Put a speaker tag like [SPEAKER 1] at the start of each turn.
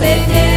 [SPEAKER 1] Save him.